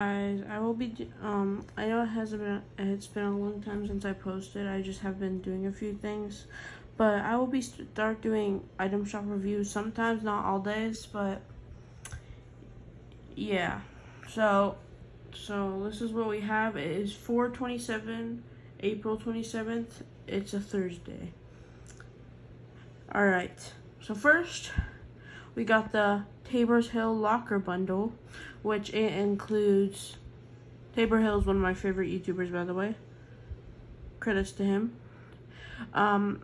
guys i will be um i know it hasn't been it's been a long time since i posted i just have been doing a few things but i will be start doing item shop reviews sometimes not all days but yeah so so this is what we have it is 427 april 27th it's a thursday. All right so first we got the Tabor's Hill Locker Bundle, which it includes. Tabor Hill is one of my favorite YouTubers, by the way. Credits to him. Um,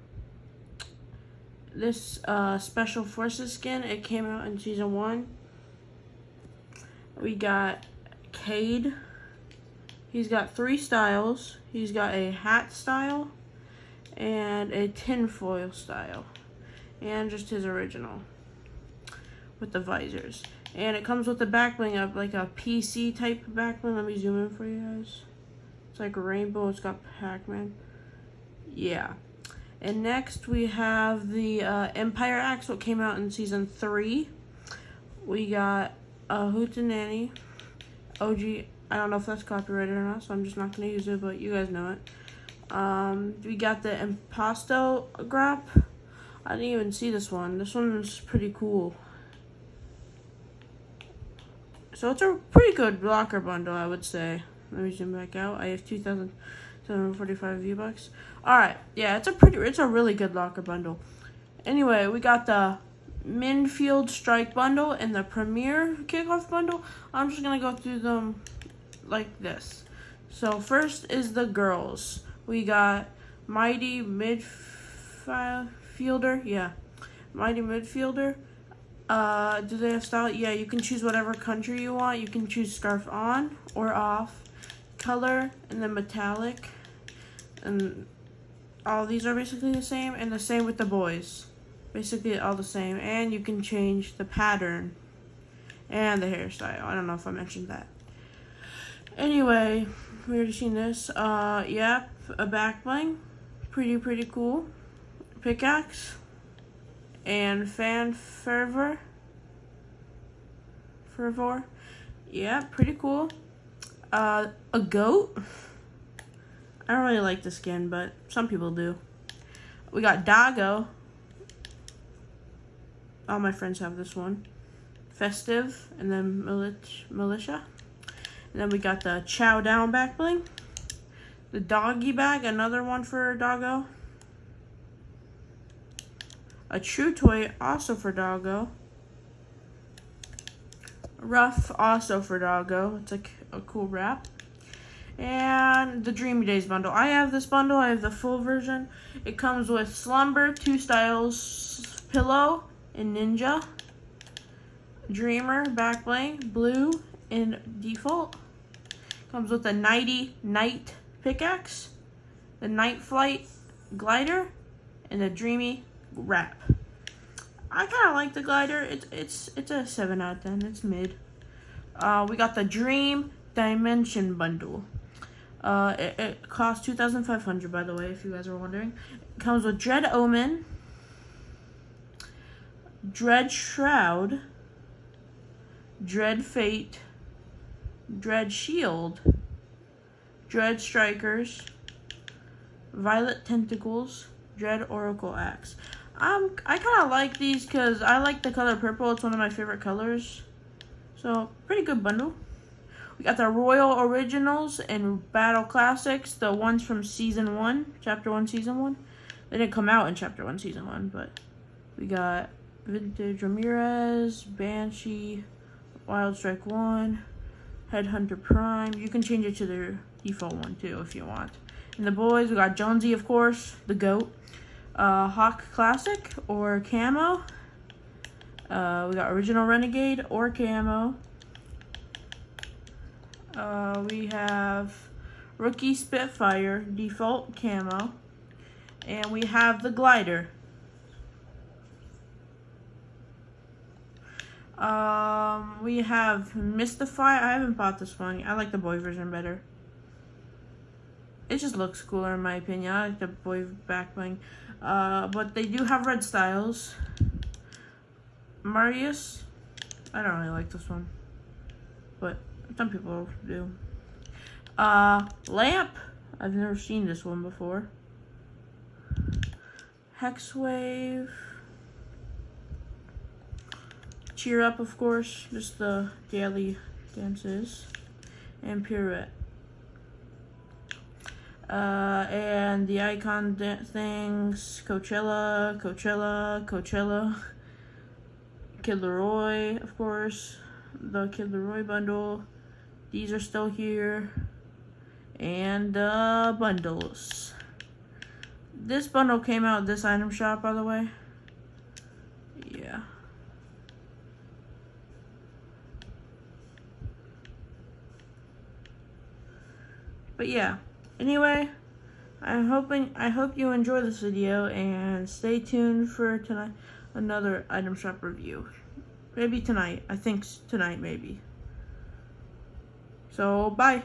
this uh, Special Forces skin, it came out in Season 1. We got Cade. He's got three styles. He's got a hat style and a tinfoil style. And just his original with the visors. And it comes with the back bling of like a PC type back bling. Let me zoom in for you guys. It's like a rainbow. It's got Pac-Man. Yeah. And next we have the uh, Empire Axe, what came out in season three. We got uh, Hootenanny, OG. I don't know if that's copyrighted or not, so I'm just not gonna use it, but you guys know it. Um, we got the Impasto Grap. I didn't even see this one. This one is pretty cool. So it's a pretty good locker bundle, I would say. Let me zoom back out. I have 2,745 V-Bucks. Alright, yeah, it's a pretty, it's a really good locker bundle. Anyway, we got the Midfield Strike bundle and the Premier Kickoff bundle. I'm just going to go through them like this. So first is the girls. We got Mighty Midfielder, yeah, Mighty Midfielder. Uh, do they have style? Yeah, you can choose whatever country you want. You can choose scarf on or off, color, and then metallic. And all these are basically the same, and the same with the boys. Basically all the same. And you can change the pattern and the hairstyle. I don't know if I mentioned that. Anyway, we already seen this. Uh, yep, a back bling. Pretty, pretty cool. Pickaxe and fan fervor? Fervor? Yeah pretty cool. Uh a goat? I don't really like the skin but some people do. We got doggo. All my friends have this one. Festive and then militia. And then we got the chow down back bling. The doggy bag another one for doggo a true toy, also for Doggo. Rough, also for Doggo. It's like a cool wrap. And the Dreamy Days bundle. I have this bundle. I have the full version. It comes with Slumber, two styles, Pillow, and Ninja. Dreamer, back bling, blue, and default. Comes with a Nighty Night pickaxe, the Night Flight glider, and the Dreamy wrap. I kind of like the glider. It's it's it's a seven out of ten. It's mid. Uh, we got the Dream Dimension bundle. Uh, it, it costs two thousand five hundred. By the way, if you guys are wondering, it comes with Dread Omen, Dread Shroud, Dread Fate, Dread Shield, Dread Strikers, Violet Tentacles, Dread Oracle Axe. Um, I kind of like these because I like the color purple. It's one of my favorite colors. So, pretty good bundle. We got the Royal Originals and Battle Classics, the ones from Season 1, Chapter 1, Season 1. They didn't come out in Chapter 1, Season 1, but we got Vintage Ramirez, Banshee, Wild Strike 1, Headhunter Prime. You can change it to the default one, too, if you want. And the boys, we got Jonesy, of course, the GOAT uh, Hawk Classic or Camo. Uh, we got Original Renegade or Camo. Uh, we have Rookie Spitfire Default Camo. And we have the Glider. Um, we have Mystify. I haven't bought this one. I like the boy version better. It just looks cooler in my opinion. I like the boy back bling. Uh, but they do have red styles. Marius. I don't really like this one. But Some people do. Uh, lamp. I've never seen this one before. Hex wave. Cheer up, of course. Just the daily dances. And pirouette. Uh, and the icon things, Coachella, Coachella, Coachella, Kid LAROI, of course, the Kid LAROI bundle. These are still here. And uh, bundles. This bundle came out this item shop, by the way. Yeah. But yeah. Anyway, I'm hoping I hope you enjoy this video and stay tuned for tonight another item shop review. Maybe tonight. I think tonight maybe. So bye.